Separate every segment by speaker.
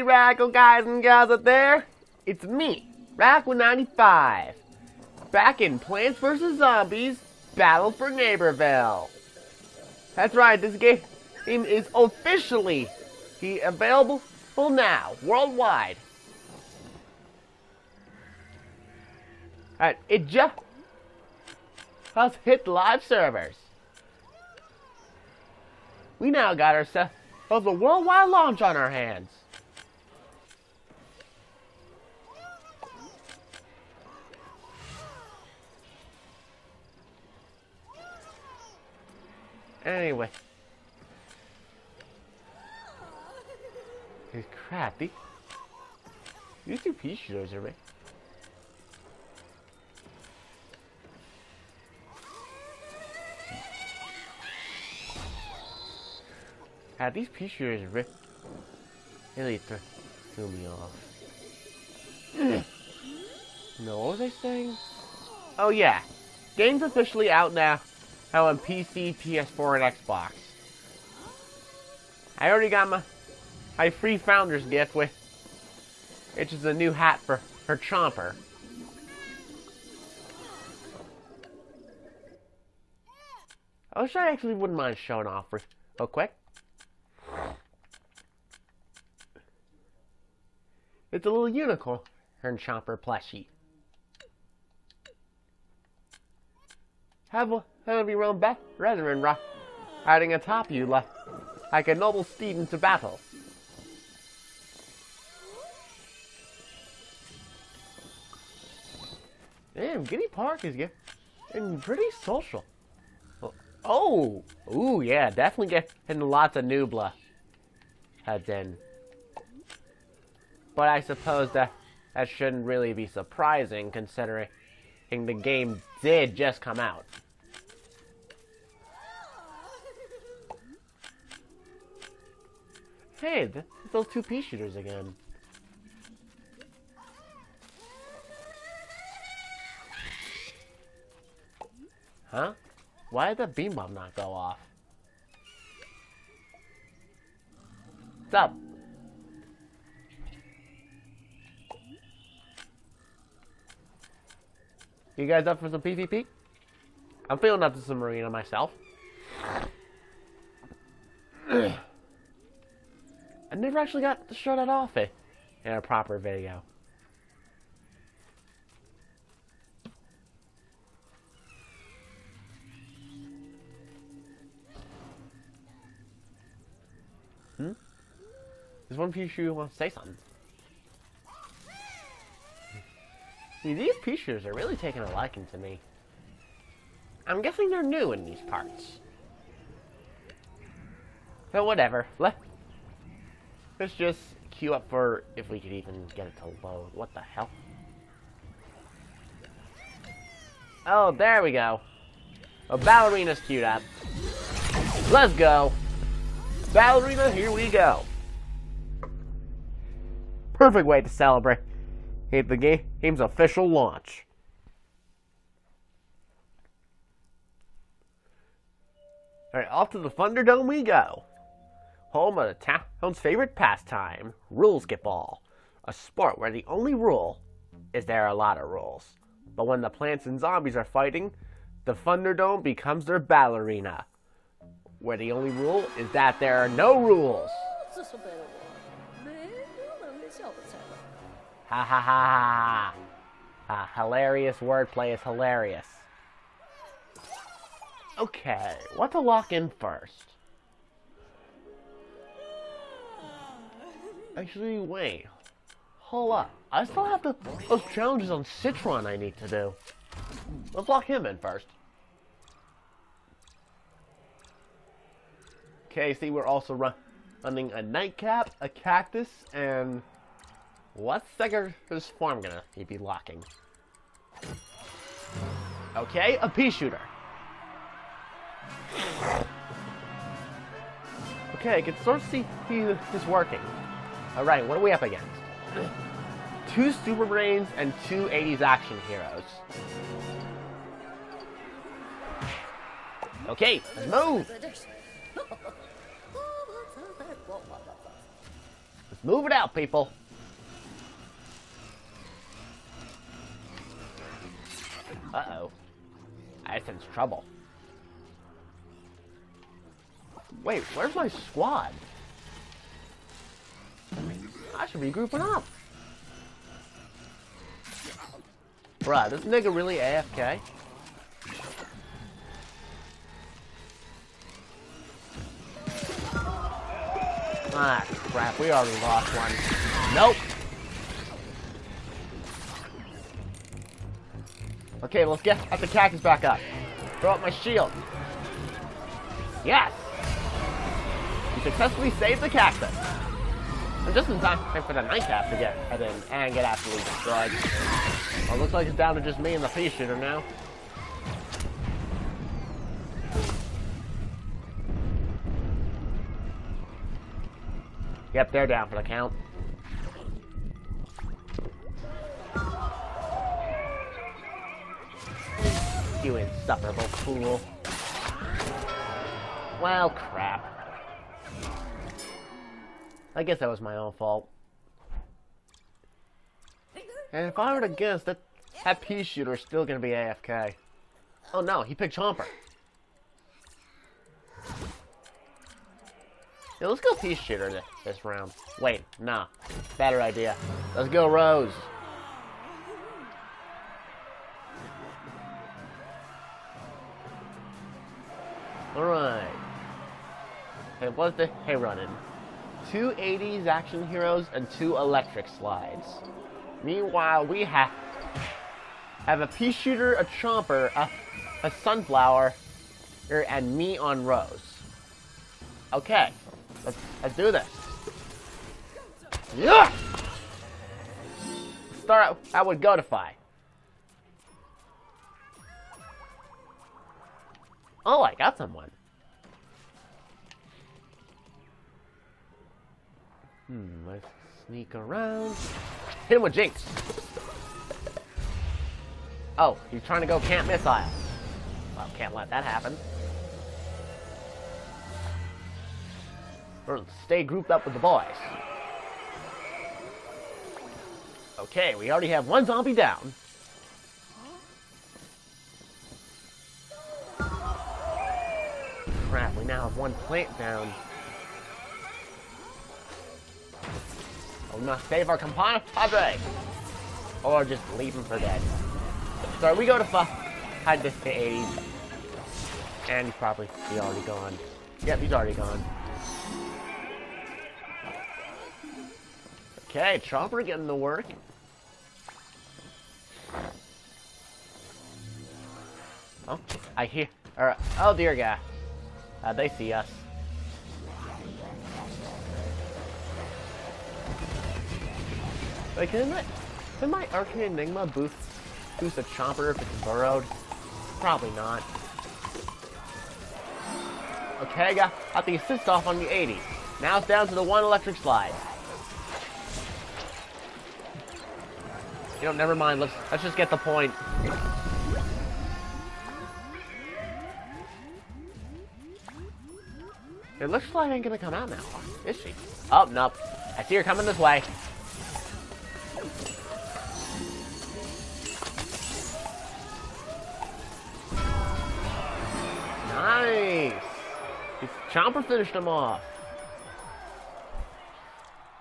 Speaker 1: is radical guys and gals out there? It's me, Radical95, back in Plants vs. Zombies Battle for Neighborville. That's right, this game is officially available now, worldwide. Alright, it just has hit live servers. We now got ourselves a worldwide launch on our hands. Anyway. It's crappy. These two pea shooters are right. Ah, these pea shooters rip really th threw me off. no, what was I saying? Oh yeah, game's officially out now. Out on PC, PS4, and Xbox. I already got my my free founder's gift with which is a new hat for for Chomper. I wish I actually wouldn't mind showing off real quick. It's a little unicorn chomper plushie. Have have you run back rather than riding atop you like, like a noble steed into battle. Damn, Giddy Park is getting pretty social. Oh, oh, ooh, yeah, definitely getting lots of Nubla heads in. But I suppose that that shouldn't really be surprising considering the game did just come out. Hey, those two pea shooters again. Huh? Why did the beam bomb not go off? What's up? You guys up for some PvP? I'm feeling up to some arena myself. I never actually got to show that off in a proper video. Hmm? There's one few who wants to say something. See, these pictures are really taking a liking to me. I'm guessing they're new in these parts. But whatever. Let, let's just queue up for if we could even get it to load. What the hell? Oh, there we go. A Battle Arena's queued up. Let's go. Battle Arena, here we go. Perfect way to celebrate the game's official launch. Alright, off to the Funderdome we go. Home of the town's favorite pastime, Rulesketball. A sport where the only rule is there are a lot of rules. But when the plants and zombies are fighting, the Funderdome becomes their Battle Arena. Where the only rule is that there are no rules. Ha ha ha ha. hilarious wordplay is hilarious. Okay, what to lock in first? Actually, wait. Hold up. I still have the, those challenges on Citron I need to do. Let's lock him in first. Okay, see, we're also run running a nightcap, a cactus, and What's Seger's form gonna he be locking? Okay, a pea shooter. Okay, I can sort of see he is working. Alright, what are we up against? Two Super Brainz and two 80s action heroes. Okay, let's move! Let's move it out, people. Uh-oh. I sense trouble. Wait, where's my squad? I should be grouping up. Bruh, this nigga really AFK? Ah, crap, we already lost one. Nope. Okay, let's get the cactus back up. Throw up my shield. Yes! We successfully saved the cactus. And just in time for the nightcap to get head in and get absolutely destroyed. Well, looks like it's down to just me and the pea shooter now. Yep, they're down for the count. You insufferable fool. Well, crap. I guess that was my own fault. And if I were to guess, that, that pea shooter is still gonna be AFK. Oh no, he picked Chomper. Yeah, let's go pea shooter this, this round. Wait, nah. Better idea. Let's go Rose. Alright. Hey, what's the hey running? Two 80s action heroes and two electric slides. Meanwhile, we have have a pea shooter, a chomper, a, a sunflower, er, and me on Rose. Okay, let's, let's do this. Yeah! Start out with Godify. Oh, I got someone. Hmm, let's sneak around. Hit him with Jinx. Oh, he's trying to go camp missile. Well, can't let that happen. Or stay grouped up with the boys. Okay, we already have one zombie down. Now have one plant down. Oh, we must save our compadre! Or just leave him for dead. So we go to fuck hide this to 80s. And he's probably already gone. Yep, he's already gone. Okay, Chomper getting the work. Oh, I hear. Alright. oh dear God. Uh, they see us. Wait, can my, can my Arcane Enigma boost, boost a Chomper if it's burrowed? Probably not. Okay, got, got the assist off on the 80. Now it's down to the one electric slide. You know, never mind. Let's let's just get the point. Looks like ain't gonna come out now. Is she? Oh, nope. I see her coming this way. Nice! Chomper finished him off.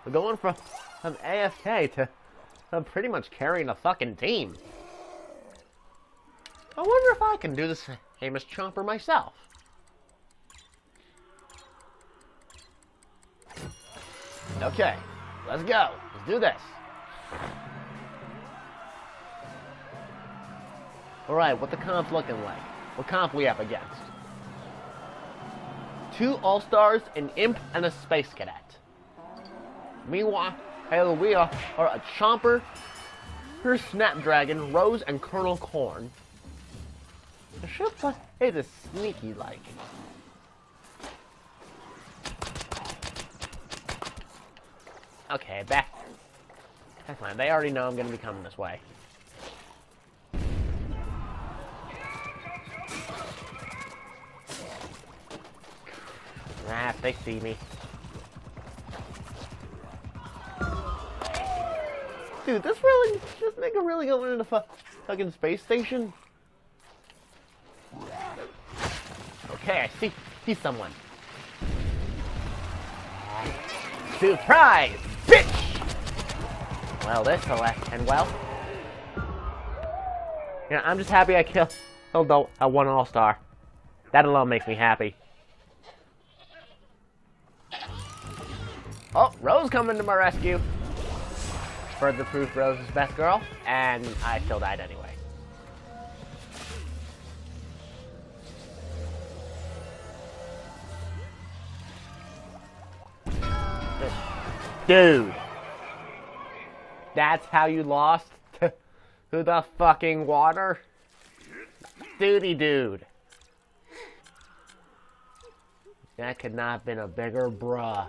Speaker 1: We're going from, from AFK to I'm pretty much carrying a fucking team. I wonder if I can do this famous Chomper myself. Okay, let's go. Let's do this. Alright, what the comp's looking like? What comp we up against? Two All-Stars, an Imp, and a Space Cadet. Meanwhile, Halo we are, are a Chomper, her Snapdragon, Rose, and Kernel Corn. The ship is a sneaky like. Okay, back. That's fine. They already know I'm gonna be coming this way. Nah, if they see me. Dude, this really, this nigga really going into fu- fucking space station? Okay, I see, see someone. Surprise, Well, this will end well. Yeah, I'm just happy I killed the uh, one all-star. That alone makes me happy. Oh, Rose coming to my rescue. Further proof Rose is best girl, and I still died anyway. Dude. That's how you lost to, the fucking water? Duty dude. That could not have been a bigger bruh.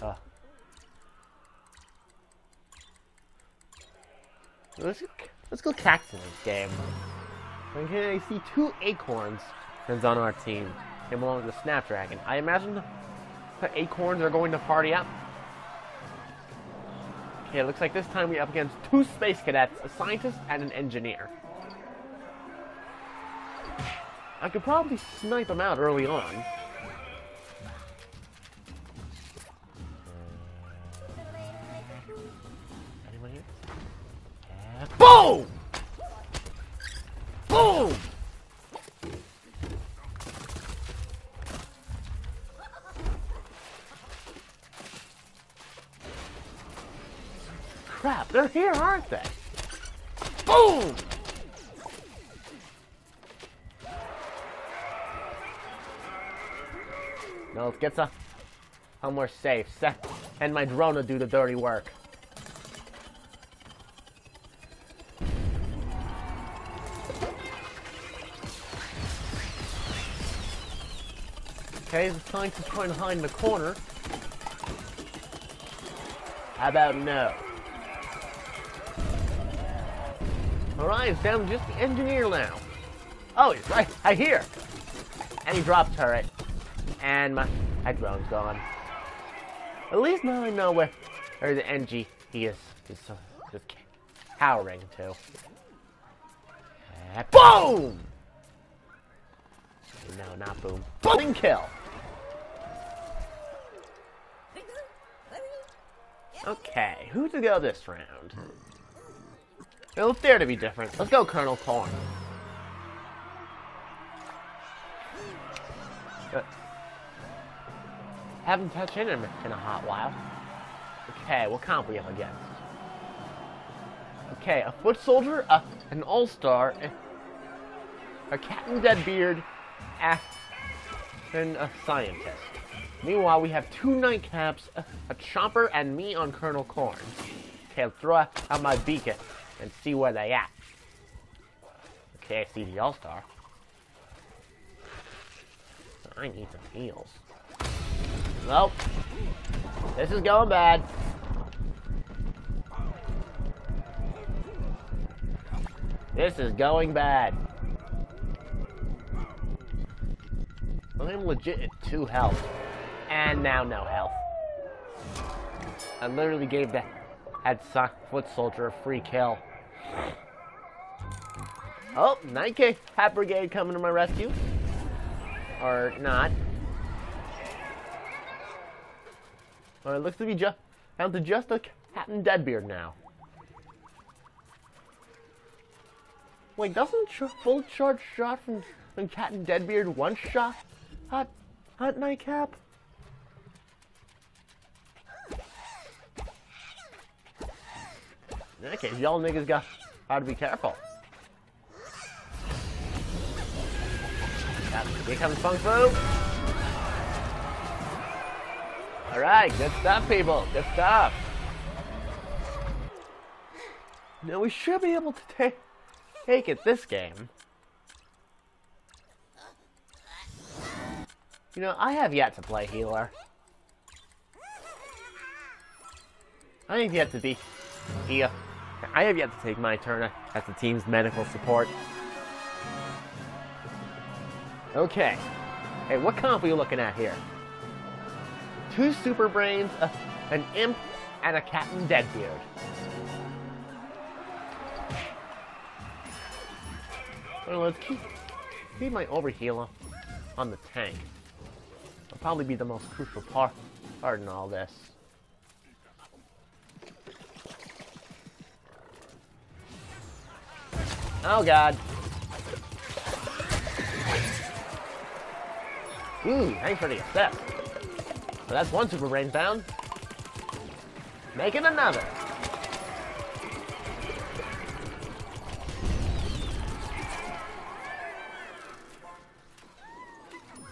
Speaker 1: Uh. Let's, let's go cactus game. Okay, I see two acorns on our team. They belong to Snapdragon. I imagine the acorns are going to party up. Okay, looks like this time we're up against two space cadets, a scientist and an engineer. I could probably snipe them out early on. Here, aren't? Boom! No, let's get some somewhere safe. And my drone will do the dirty work. Okay, the scientist trying to hide in the corner. How about no? It's down just the engineer now. Oh, he's right, I hear. And he dropped turret. And my, my drone's gone. At least now I know where, where the NG he is, uh, just cowering to. Uh, boom! No, not boom. Boom kill! Okay, who to go this round? It'll dare to be different. Let's go Kernel Corn. Uh, haven't touched him in a hot while. Okay, what comp we up against? Okay, a foot soldier, a, an all-star, a, a Captain Deadbeard, and a scientist. Meanwhile, we have two nightcaps, a, a chopper, and me on Kernel Corn. Okay, I'll throw out my beacon and see where they at. Okay, I see the All-Star. I need some heals. Nope. This is going bad. This is going bad. I'm legit at 2 health. And now no health. I literally gave that had sock Foot Soldier a free kill. Oh, 9K Hat Brigade coming to my rescue. Or not. It looks to be just down to just a Captain Deadbeard now. Wait, doesn't full charge shot from, from Captain Deadbeard one shot? Hot, hot nightcap? Okay, y'all niggas got how to be careful. Here comes Funk Fu. Alright, good stuff, people. Good stuff. Now we should be able to take take it this game. You know, I have yet to play healer. I have yet to be here, I have yet to take my turn at the team's medical support. Okay. Hey, what comp are you looking at here? Two super brainz, a, an imp, and a Captain Deadbeard. Well, let's keep, keep my overhealer on the tank. It'll probably be the most crucial part, part in all this. Oh god. Ooh, thanks for the assist. So that's one super brain down. Making another.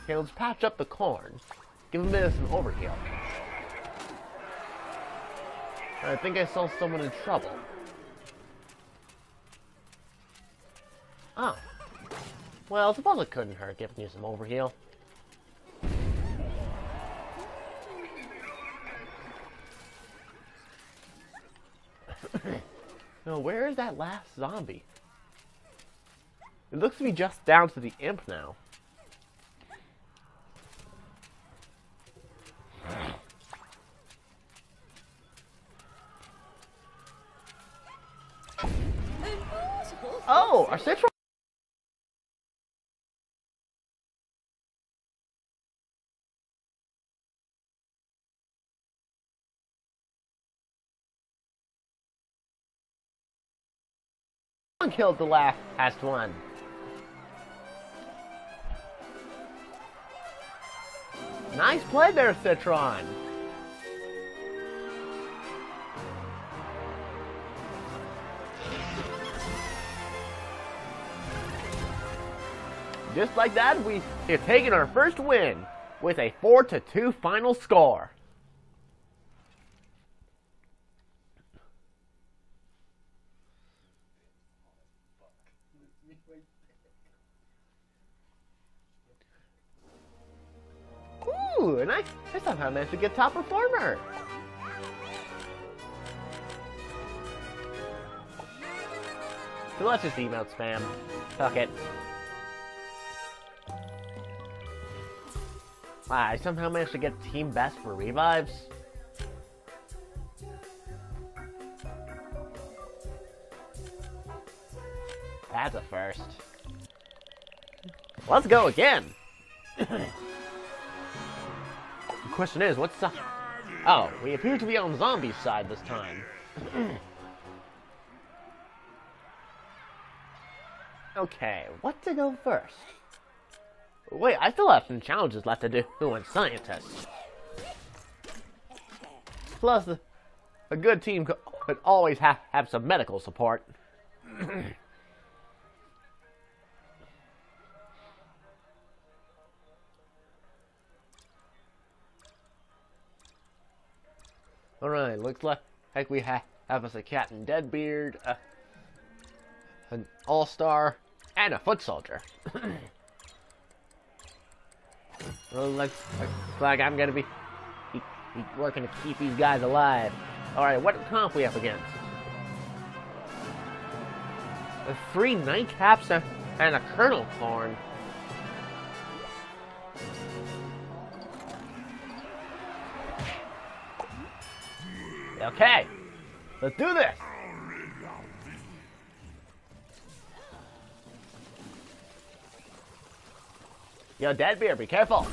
Speaker 1: Okay, let's patch up the corn. Give him a some overkill. I think I saw someone in trouble. Oh. Well, I suppose it couldn't hurt giving you some overheal. no, where is that last zombie? It looks to be just down to the imp now. Oh, our central. Killed the last one. Nice play there, Citron. Just like that, we have taken our first win with a 4 to 2 final score. Ooh, and I, I somehow managed to get top performer. So let's just email spam. Fuck it. Wow, I somehow managed to get team best for revives. That's a first. Let's go again. question is, what's the... Oh, we appear to be on zombie side this time. okay, what to go first? Wait, I still have some challenges left to do in Scientist. Plus, a good team could always have, have some medical support. Alright, looks like, we ha have us a Captain Deadbeard, uh, an All-Star, and a Foot Soldier. Well, looks, like I'm gonna be, be, be working to keep these guys alive. Alright, what comp we up against? Three nightcaps and a kernel corn. Okay, let's do this. Yo, Deadbeard, be careful.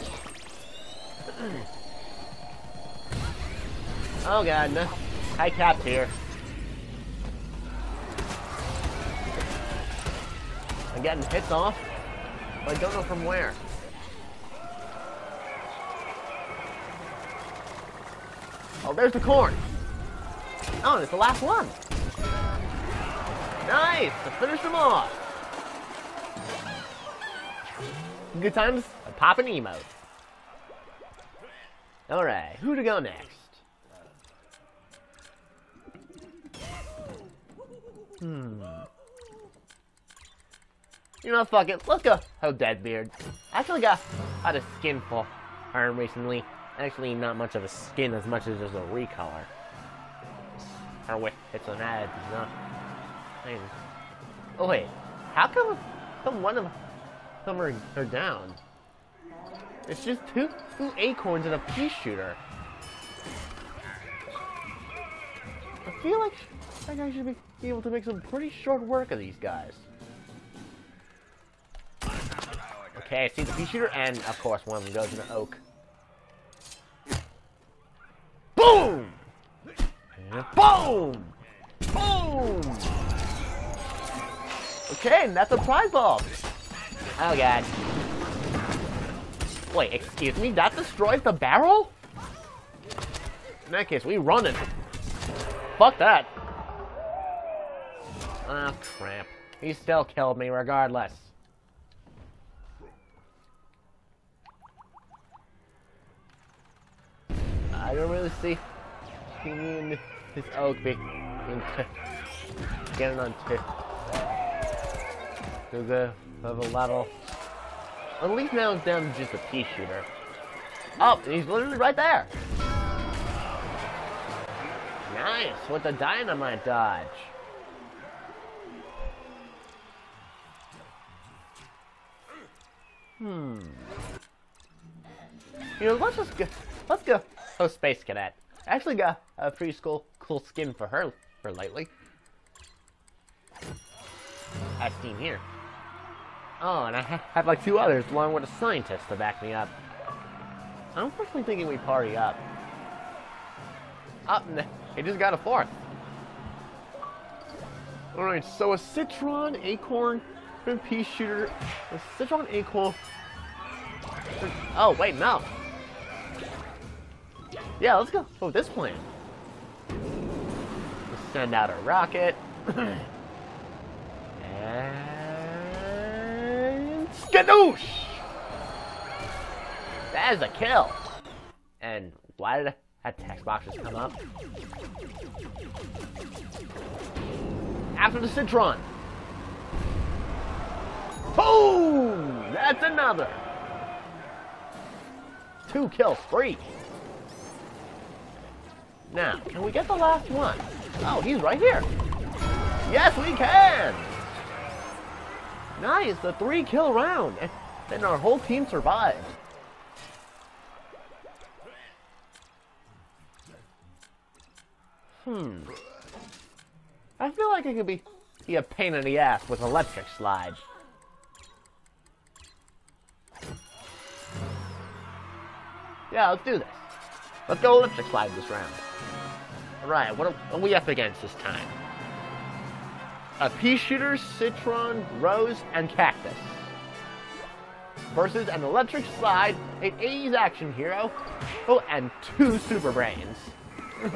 Speaker 1: oh god, no. High caps here. I'm getting hits off, but I don't know from where. Oh, there's the corn. Oh, and it's the last one. Nice, to finish them off. Good times, pop an emote. Alright, who to go next? Hmm. You know, fuck it. Let's go. Oh, Deadbeard. I actually got out of skin for her recently. Actually, not much of a skin as much as just a recolor. It's an ad. Not. Oh wait, how come, come one of them are, are down? It's just two, two acorns and a pea shooter. I feel like, I, think I should be able to make some pretty short work of these guys. Okay, I see the pea shooter, and of course one of them goes in the oak. Boom! Boom! Boom! Okay, and that's a prize ball. Oh god. Wait, excuse me, that destroys the barrel? In that case, we run it. Fuck that. Ah, oh, crap. He still killed me regardless. I don't really see this being getting on two. There's a, of a level. At least now it's down to just a pea shooter. Oh, he's literally right there. Nice, with the dynamite dodge. Hmm. You know, let's just go. Let's go. Oh, Space Cadet. Actually got a pretty cool, skin for her for lately. As seen here. Oh, and I ha have like two others along with a scientist to back me up. I'm personally thinking we party up. Up, oh, he just got a fourth. Alright, so a Citron, Acorn, and Pea Shooter, a Citron, Acorn. Oh, wait, no. Yeah, let's go with this plan. Send out a rocket. and... Skadoosh! That is a kill. And why did that text box just come up? After the Citron. Boom! That's another. Two kills, three. Now, can we get the last one? Oh, he's right here. Yes, we can! Nice, the three kill round. And our whole team survived. Hmm. I feel like it could be, be a pain in the ass with electric slide. Yeah, let's do this. Let's go electric slide this round. Alright, what are we up against this time? A pea shooter, citron, rose, and cactus. Versus an electric slide, an 80s action hero, oh, and two super brainz.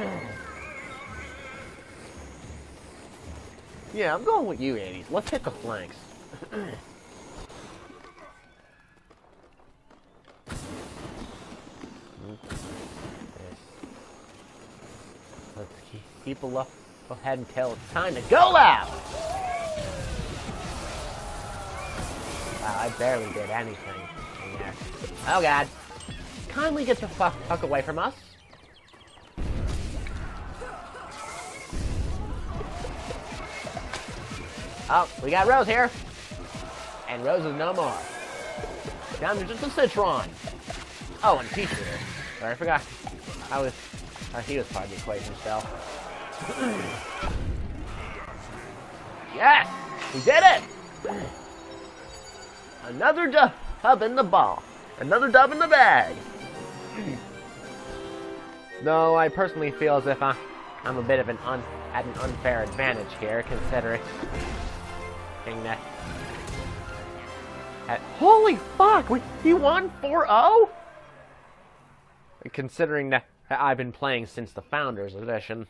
Speaker 1: yeah, I'm going with you, 80s. Let's hit the flanks. people up ahead until it's time to go loud. Wow, I barely did anything in there. Oh god. Kindly get the fuck, fuck away from us. Oh, we got Rose here. And Rose is no more. Down to just a Citron. Oh, and Peach here. Sorry, I forgot. I was... Uh, he was part of the equation still yes! We did it! Another dub in the ball. Another dub in the bag. Though I personally feel as if I, I'm a bit of an un, at an unfair advantage here, considering that. At, holy fuck! We, he won 4-0? Considering that I've been playing since the Founders Edition.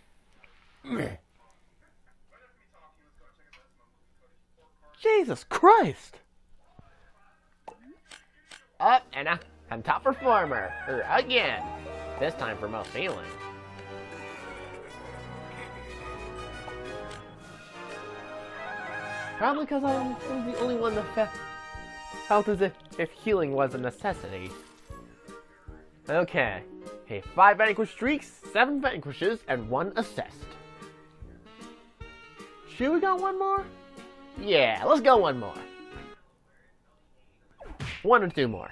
Speaker 1: Jesus Christ! Up and up, I'm top performer again. This time for most healing. Probably because I was the only one that felt as if, if healing was a necessity. Okay. Hey, five vanquish streaks, seven vanquishes, and one assist. Should we go one more? Yeah, let's go one more. One or two more.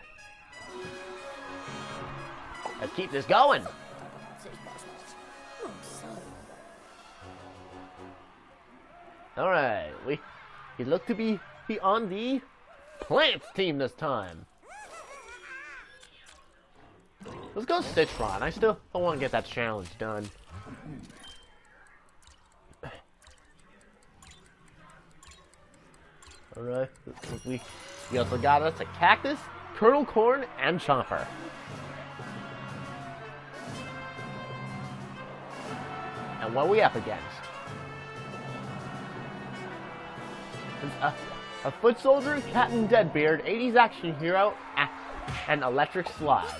Speaker 1: Let's keep this going. Alright, we, we look to be, be on the Plants team this time. Let's go Citron. I still want to get that challenge done. Alright, we, we also got us a Cactus, Kernel Corn, and Chomper. And what are we up against? A, a foot soldier, Captain Deadbeard, 80s action hero, and electric slide.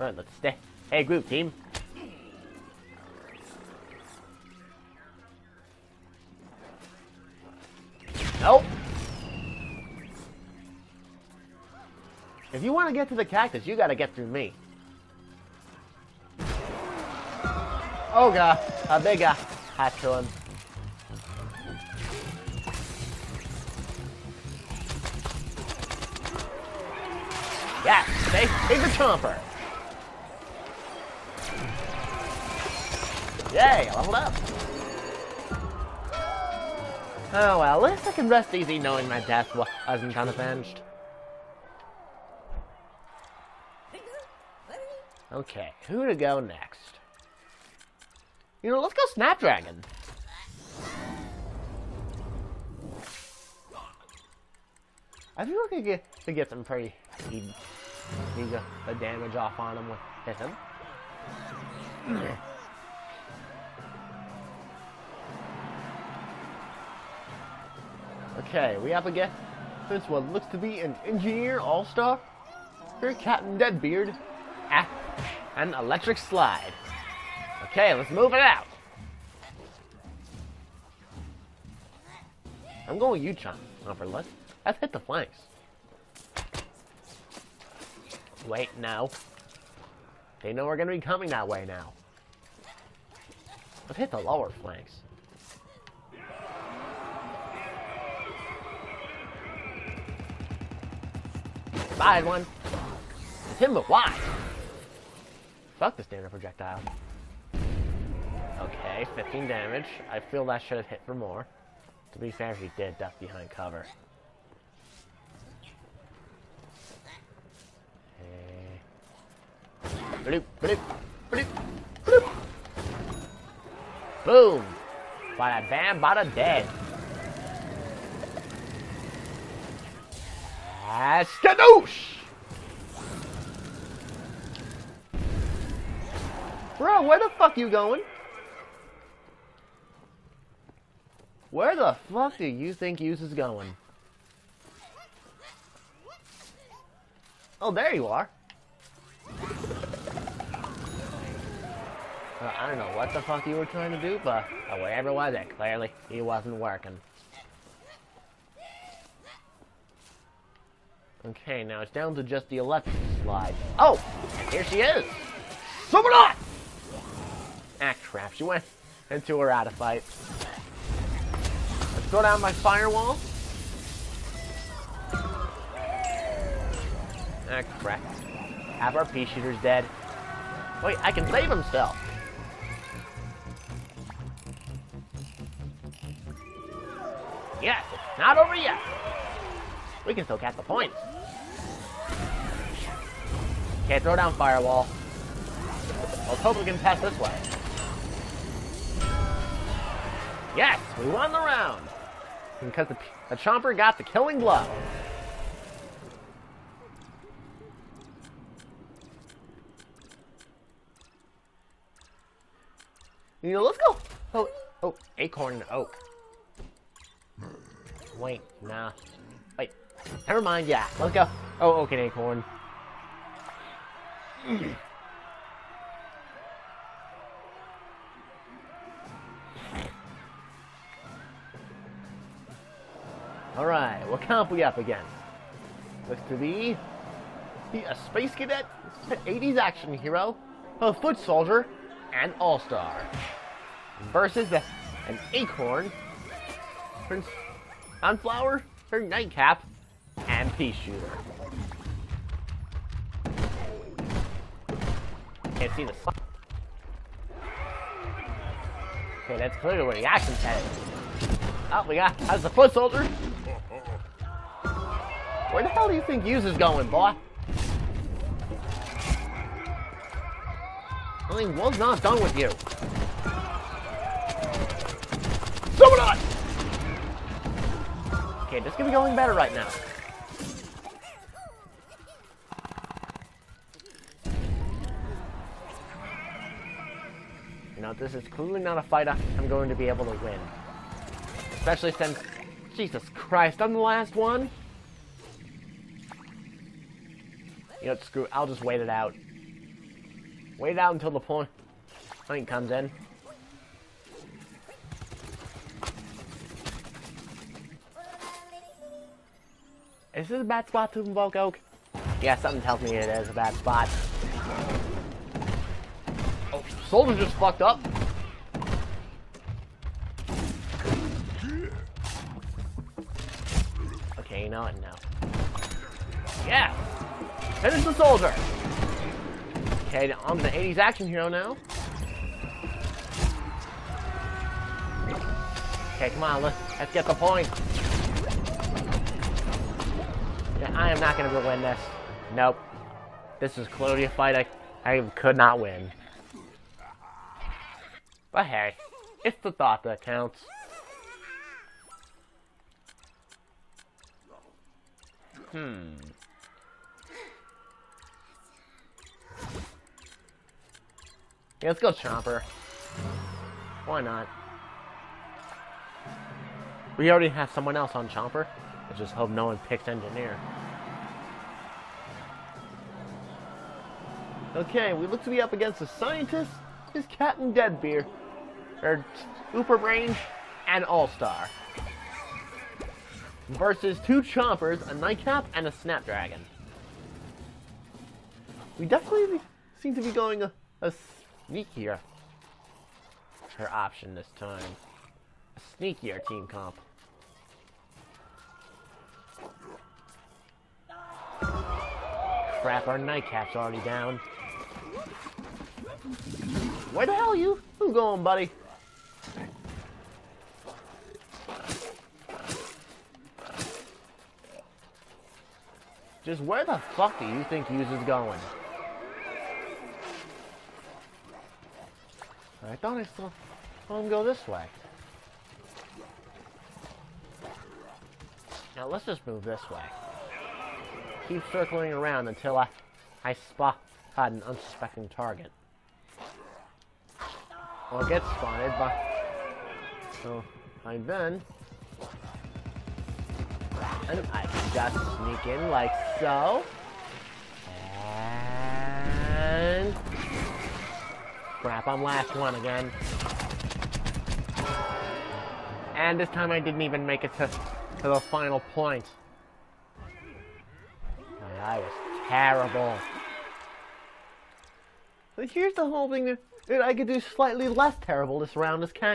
Speaker 1: Alright, let's stay. Hey, group team. Nope. If you want to get to the cactus, you gotta get through me. Oh god, a big uh, guy. Hat to him. Yeah, take, take the chomper. Yay, I leveled up. Oh well, at least I can rest easy knowing my death wasn't unavenged. Okay, who to go next? You know, let's go Snapdragon. I think we're gonna get to get some pretty easy the damage off on him with hit him. Okay, we have again this one looks to be an engineer all-star. Here, Captain Deadbeard. Ah, an electric slide. Okay, let's move it out. I'm going you, Chomp. Not for let's let's hit the flanks. Wait, no. They know we're gonna be coming that way now. Let's hit the lower flanks. Side one. It's him, but why? Fuck the standard projectile. Okay, 15 damage. I feel that should have hit for more. To be fair, he did duck behind cover. Eh. Bloop, bloop, bloop, bloop. Boom! Bada bam, bada dead. Skadoosh! Bro, where the fuck you going? Where the fuck do you think Use is going? Oh, there you are. Uh, I don't know what the fuck you were trying to do, but whatever was it, clearly he wasn't working. Okay, now it's down to just the electric slide. Oh! Here she is! Super not! Ah, crap. She went into her out of fight. Let's go down my firewall. Ah, crap. Half our pea shooter's dead. Wait, I can save himself. Yes, it's not over yet. We can still catch the points. Okay, throw down firewall. Let's hope we can pass this way. Yes, we won the round. Because the, the Chomper got the killing blow. You know, let's go. Oh, oh, acorn and oak. Wait, nah. Wait, never mind. Yeah, let's go. Oh, oak and acorn. Alright, what comp we up against? Looks to be a space cadet, an 80s action hero, a foot soldier, and all-star. Versus a, an acorn, Prince Sunflower, her nightcap, and pea shooter. Can't see the Okay, that's clearly where the action's headed. Oh, we got, how's the foot soldier? Where the hell do you think Hughes is going, boy? I mean, was not done with you. Summon on! Okay, this could be going better right now. This is clearly not a fight I'm going to be able to win. Especially since, Jesus Christ, I'm the last one. You know, screw. I'll just wait it out. Wait it out until the point point comes in. Is this a bad spot to invoke Oak? Yeah, something tells me it is a bad spot. Soldier just fucked up. Okay, you know what? No. Yeah! Finish the soldier! Okay, I'm the 80s action hero now. Okay, come on, let's, let's get the point. Yeah, I am not going to win this. Nope. This is clearly a fight I, I could not win. But hey, it's the thought that counts. Hmm. Yeah, let's go Chomper. Why not? We already have someone else on Chomper. I just hope no one picks Engineer. Okay, we look to be up against a scientist, his Captain Deadbeard, or Super Range, and All-Star. Versus two Chompers, a Nightcap, and a Snapdragon. We definitely seem to be going a, a sneakier her option this time. A sneakier team comp. Crap, our nightcap's already down. Where the hell are you? Who's going, buddy? Just where the fuck do you think Hughes is going? I thought I saw him go this way. Now let's just move this way. Keep circling around until I, I spot an unsuspecting target. Or get spotted by... So, I then... And I can just sneak in like so. And... Crap, I'm last one again. And this time I didn't even make it to, to the final point. I was terrible. But here's the whole thing that, that I could do slightly less terrible this round as Kang.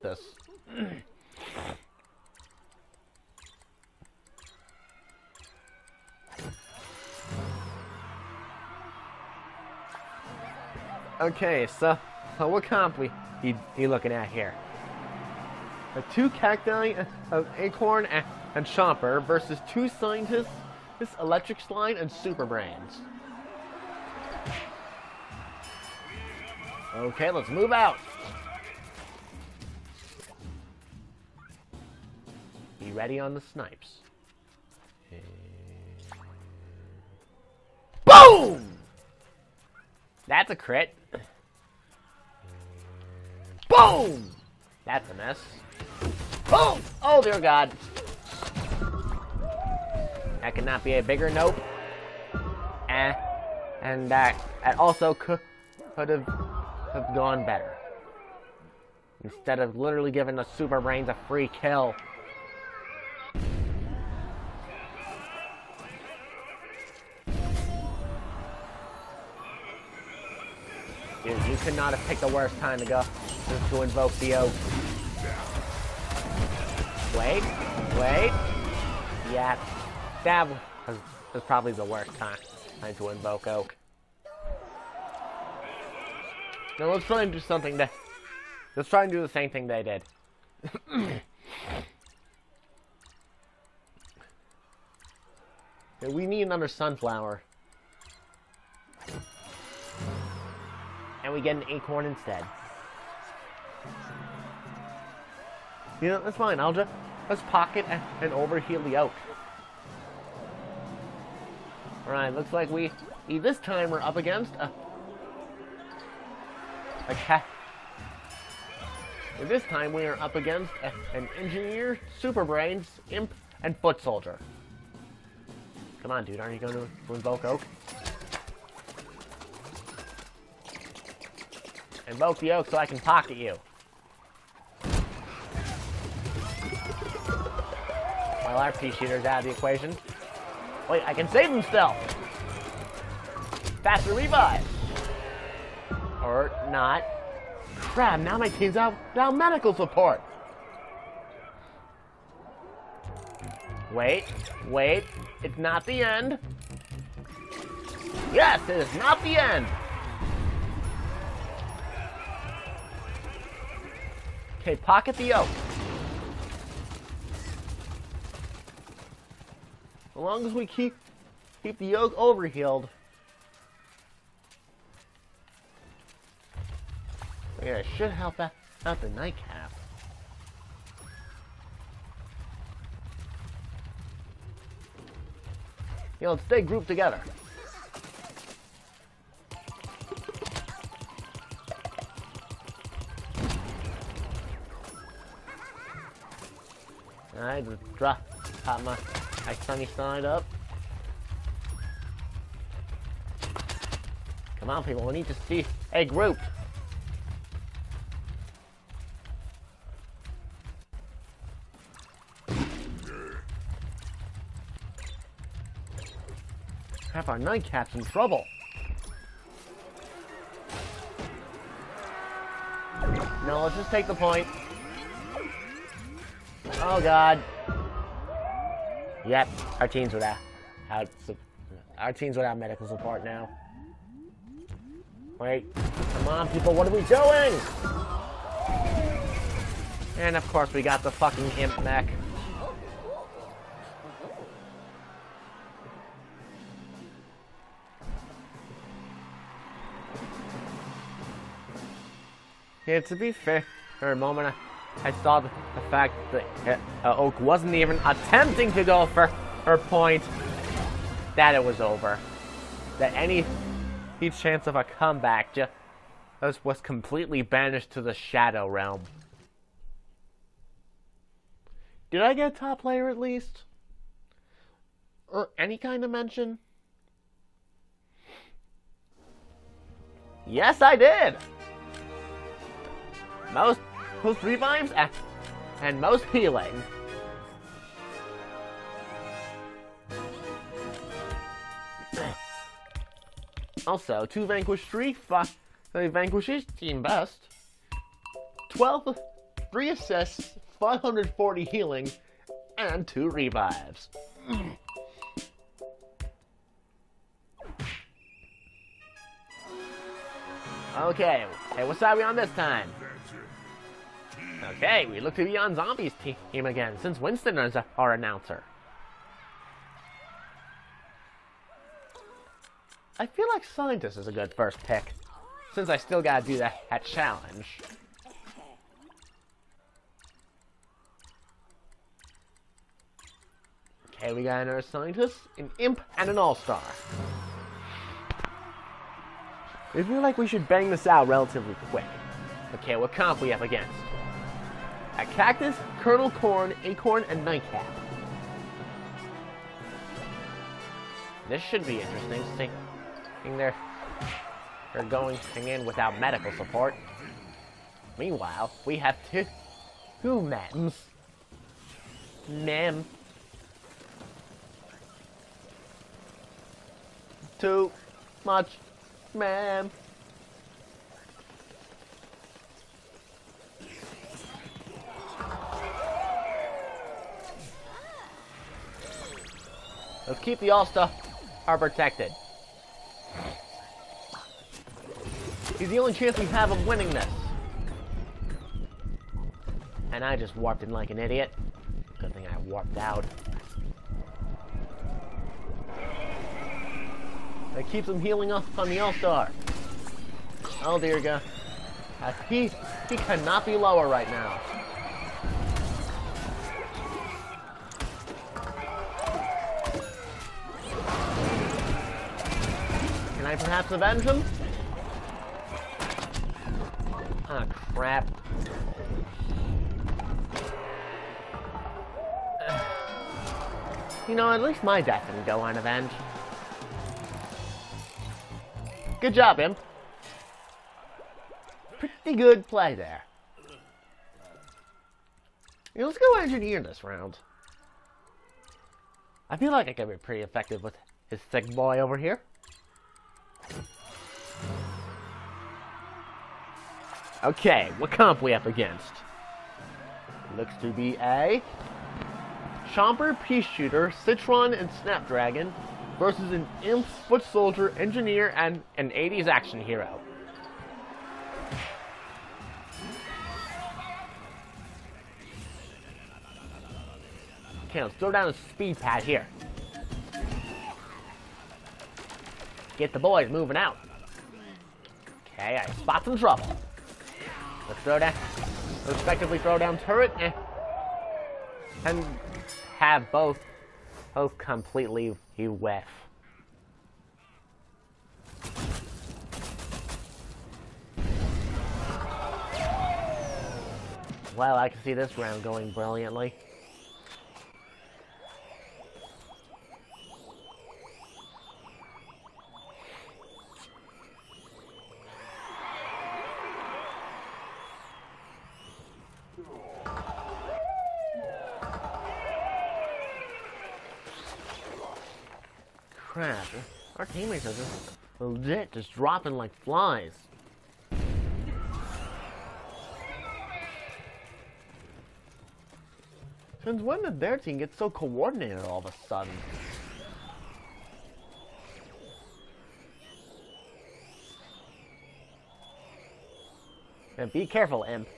Speaker 1: This. okay, so, so what comp we he, he looking at here? A two cacti uh, of Acorn and, and Chomper versus two scientists, this Electric Slide and Super Brainz. Okay, let's move out. Ready on the snipes. Boom! That's a crit. Boom! That's a mess. Boom! Oh, dear God. That could not be a bigger nope. Eh. And that, that also could, could have, have gone better. Instead of literally giving the Super Brainz a free kill. Could not have picked the worst time to go to invoke the oak. Wait, wait. Yeah, that was, was probably the worst time, time to invoke Oak. Now let's try and do something that. Let's try and do the same thing they did. we need another sunflower. And we get an acorn instead. You know, that's fine. I'll just let's pocket and, and overheal the oak. Alright, looks like we, this time we're up against a, a cat. This time we are up against a, an engineer, super brainz, imp, and foot soldier. Come on, dude, aren't you going to invoke Oak? Invoke the Oak so I can pocket you. Our pea shooter's out of the equation. Wait, I can save him still. Faster revive. Or not. Crap, now my team's out without medical support. Wait, wait, it's not the end. Yes, it is not the end. Okay, pocket the oak. As long as we keep keep the yoke overhealed. Yeah, it should help out, out the nightcap. You know, stay grouped together. Alright, drop, pop my I sunny side up. Come on, people. We need to see a group. Have our nightcaps in trouble. No, let's just take the point. Oh, God. Yep, our team's without, out, our team's without medical support now. Wait, come on, people, what are we doing? And of course, we got the fucking imp mech. Yeah, to be fair, for a moment, I saw the, the fact that uh, Oak wasn't even attempting to go for her point, that it was over. That any, any chance of a comeback just was completely banished to the Shadow Realm. Did I get top player at least? Or any kind of mention? Yes, I did! Most most revives and most healing. Also, two vanquish three, five vanquishes, team best. 12, 3 assists, 540 healing, and 2 revives. okay, hey, what side are we on this time? Okay, we look to be on Zombies team again, since Winston is our announcer. I feel like Scientist is a good first pick, since I still gotta do that, that challenge. Okay, we got another Scientist, an Imp, and an All-Star. I feel like we should bang this out relatively quick. Okay, what comp we up against? A cactus, kernel corn, acorn, and nightcap. This should be interesting, seeing they're, they're going in without medical support. Meanwhile, we have two, two mems. Mem. Too much mem. Let's keep the All-Star protected. He's the only chance we have of winning this. And I just warped in like an idiot. Good thing I warped out. That keeps him healing up on the All-Star. Oh dear God. He, he cannot be lower right now. I perhaps avenge him? Ah, oh, crap. You know, at least my death didn't go unavenged. Good job, Imp. Pretty good play there. Let's go engineer this round. I feel like I can be pretty effective with his sick boy over here. Okay, what comp we up against? Looks to be a Chomper, Pea Shooter, Citron, and Snapdragon versus an Imp, Foot Soldier, Engineer, and an 80s action hero. Okay, let's throw down a speed pad here. Get the boys moving out. Okay, I spot some trouble. Let's throw down, respectively throw down turret eh. and, and have both, both completely whiff. Well, I can see this round going brilliantly. Crap. Our teammates are just legit just dropping like flies. Since when did their team get so coordinated all of a sudden? And be careful, Imp.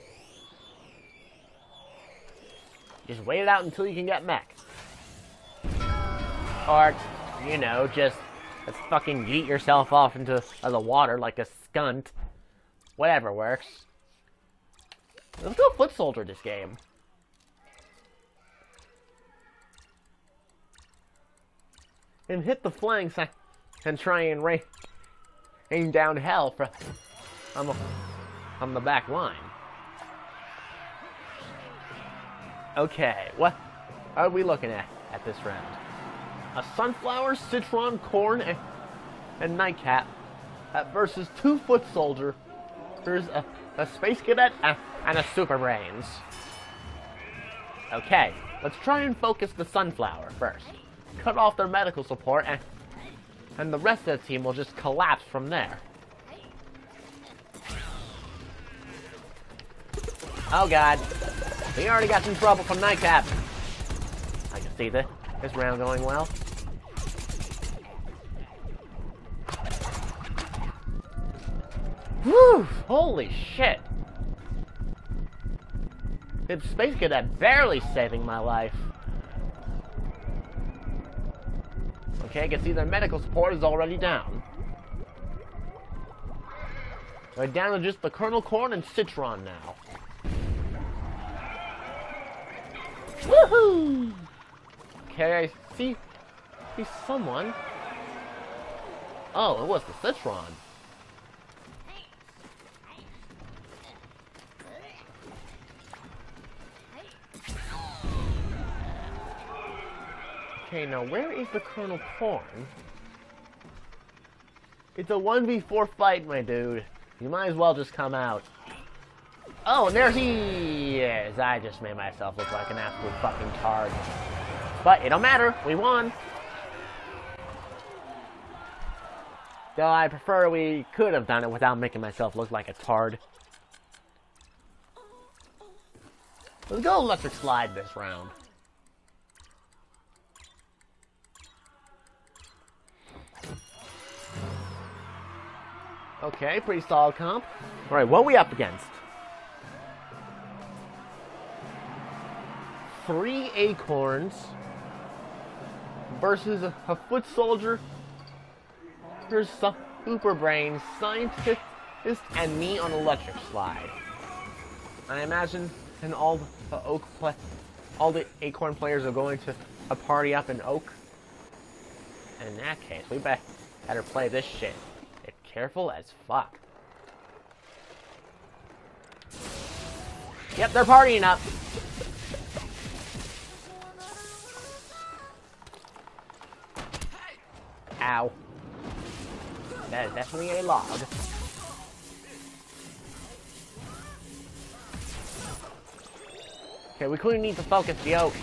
Speaker 1: Just wait it out until you can get mech. Or you know, just, just fucking yeet yourself off into uh, the water like a skunt. Whatever works. Let's go foot soldier this game. And hit the flanks and try and rain, aim down hell for, on, the, on the back line. Okay, what are we looking at at this round? A sunflower, citron, corn, and, and nightcap uh, versus two foot soldier. There's a, a space cadet and, and a super brainz. Okay, let's try and focus the sunflower first. Cut off their medical support and and the rest of the team will just collapse from there. Oh god. We already got some trouble from Nightcap. I can see this, this round going well. Whew! Holy shit! It's Space Cadet barely saving my life. Okay, I can see their medical support is already down. We're down to just the Kernel Corn and Citron now. Woohoo! Okay, I see, see someone. Oh, it was the Citron. Okay, now where is the Kernel Corn? It's a 1v4 fight, my dude. You might as well just come out. Oh, and there he is. I just made myself look like an absolute fucking tard. But it don't matter. We won. Though I prefer we could have done it without making myself look like a tard. Let's go electric slide this round. Okay, pretty solid comp. Alright, what are we up against? Three acorns versus a, foot soldier. There's some super brain scientist and me on electric slide. I imagine, and all the oak play, all the acorn players are going to a party up in oak. In that case, we better play this shit. It careful as fuck. Yep, they're partying up. Ow. That is definitely a log. Okay, we clearly need to focus the oak.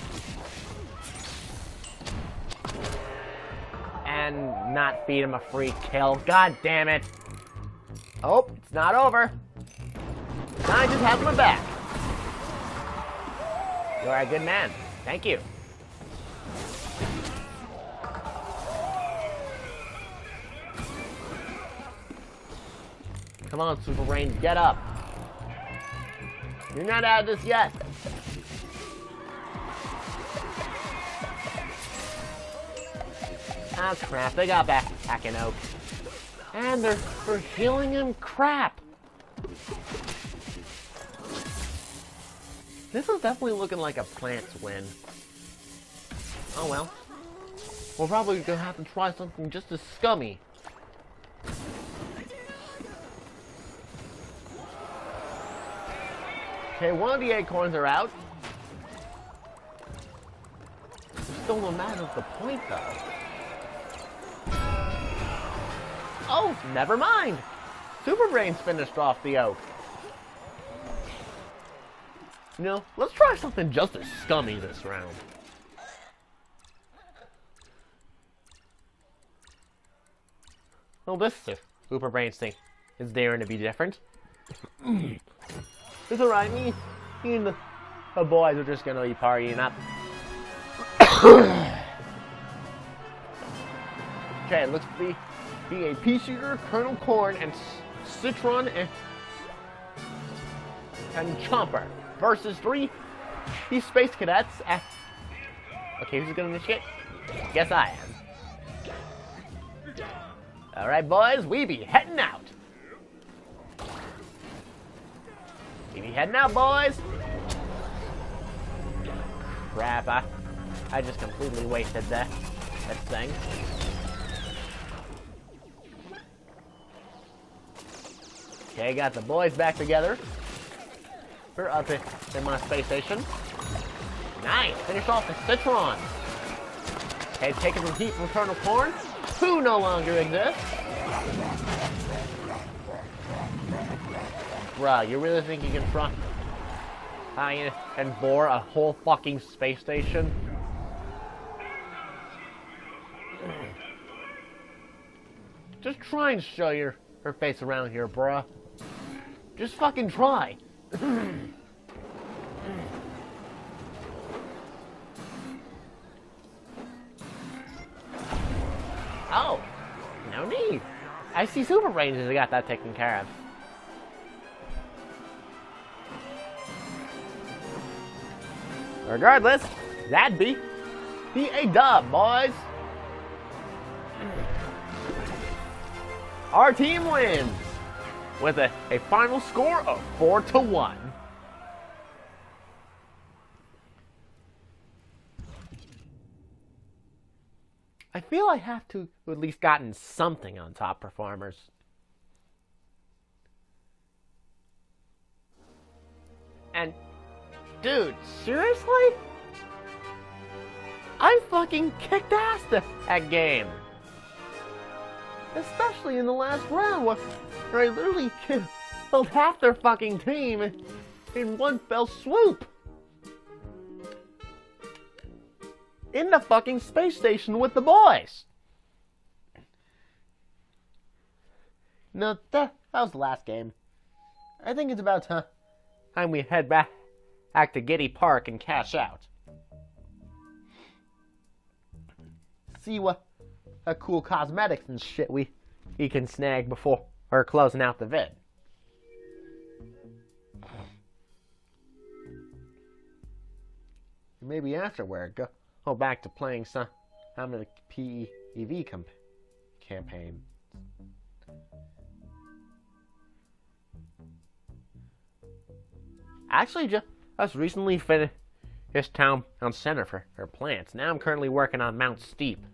Speaker 1: And not feed him a free kill. God damn it. Oh, it's not over. I just have my back. You are a good man. Thank you. Come on, Super Brain, get up. You're not out of this yet. Oh, crap. They got back in Oak. And they're, they're healing him crap. This is definitely looking like a plant's win. Oh well. We're probably gonna have to try something just as scummy. Okay, one of the acorns are out. Still no matter the point though. Oh, never mind. Super Brain's finished off the oak. You know, let's try something just as scummy this round. Well, this Super Brainz thing is daring to be different. It's alright, me, me and the, boys are just gonna be partying up. okay, to be, be a pea shooter, Kernel Corn, and Citron and, and Chomper versus three these space cadets. At, okay, who's gonna initiate? Guess I am. Alright, boys, we be heading out. Be heading out, boys. Crap, I, I just completely wasted that, that thing. Okay, got the boys back together. We're up in my space station. Nice! Finish off the Citron. Okay, taking some heat from Kernel Corn, who no longer exists. Bruh, you really think you can try and bore a whole fucking space station? Just try and show your her face around here, bruh. Just fucking try. oh, no need. I see Super Rangers got that taken care of. Regardless, that'd be, be a dub, boys. Our team wins with a, a final score of 4 to 1. I feel I have to at least gotten something on top performers. And, dude, seriously? I fucking kicked ass at that game. Especially in the last round where I literally killed half their fucking team in one fell swoop. In the fucking space station with the boys. No, that, that was the last game. I think it's about time we head back, back to Giddy Park and cash out. See what a cool cosmetics and shit we, we can snag before we're closing out the vid. Maybe afterward, go, go back to playing some, of the PEV comp- campaign. Actually, just, just recently finished Town, Town Center for, for plants. Now I'm currently working on Mount Steep.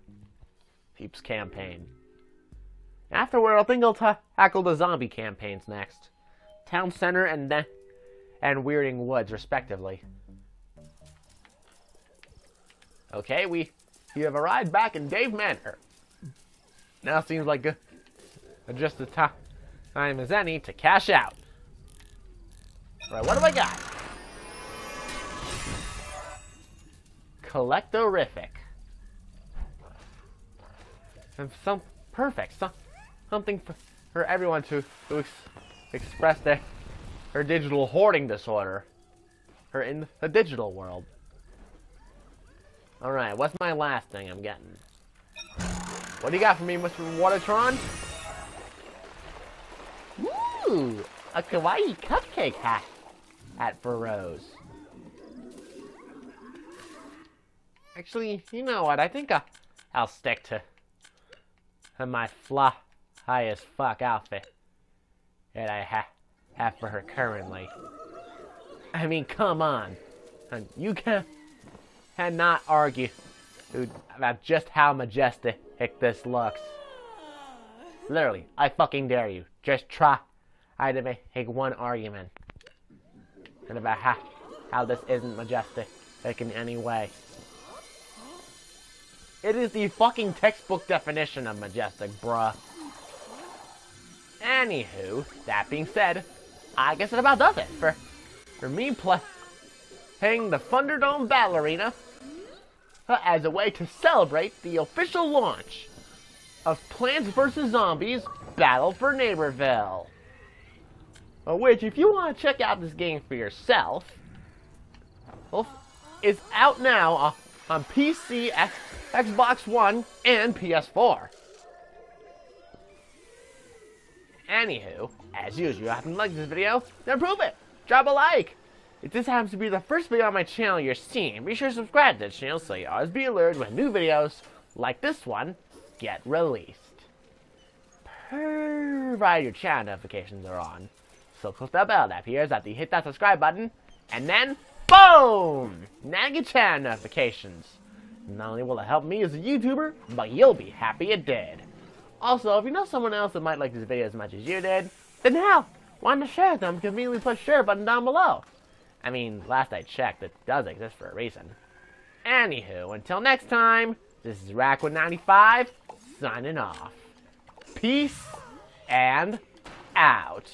Speaker 1: Steep's campaign. Afterward, I think I'll tackle the zombie campaigns next. Town Center and then and Weirding Woods, respectively. Okay, we you have arrived back in Dave Manor. Now seems like a, just the time as any to cash out. Right, what do I got? Collectorific. And some perfect. Some, something for, for everyone to, to ex, express their, her digital hoarding disorder. Her in the digital world. Alright, what's my last thing I'm getting? What do you got for me, Mr. Watertron? Ooh, a kawaii cupcake hat at for Rose. Actually, you know what? I think I'll, I'll stick to, my fly high as fuck outfit that I ha have for her currently. I mean, come on. You can cannot argue about just how majestic this looks. Literally, I fucking dare you. Just try I to make one argument. And about how, how this isn't majestic in any way. It is the fucking textbook definition of majestic, bruh. Anywho, that being said, I guess it about does it for, for me playing the Funderdome Battle Arena uh, as a way to celebrate the official launch of Plants vs. Zombies Battle for Neighborville. Which, if you want to check out this game for yourself, well, is out now on PC, X Xbox One, and PS4. Anywho, as usual, if you like this video, then prove it. Drop a like. If this happens to be the first video on my channel you're seeing, be sure to subscribe to the channel so you always be alerted when new videos, like this one, get released. Provided your channel notifications are on. So click that bell that appears after you hit that subscribe button, and then BOOM! Get notifications. Not only will it help me as a YouTuber, but you'll be happy it did. Also, if you know someone else that might like this video as much as you did, then hell, why not share them? Conveniently put share button down below. I mean, last I checked, it does exist for a reason. Anywho, until next time, this is RadicalOne95, signing off. Peace and out.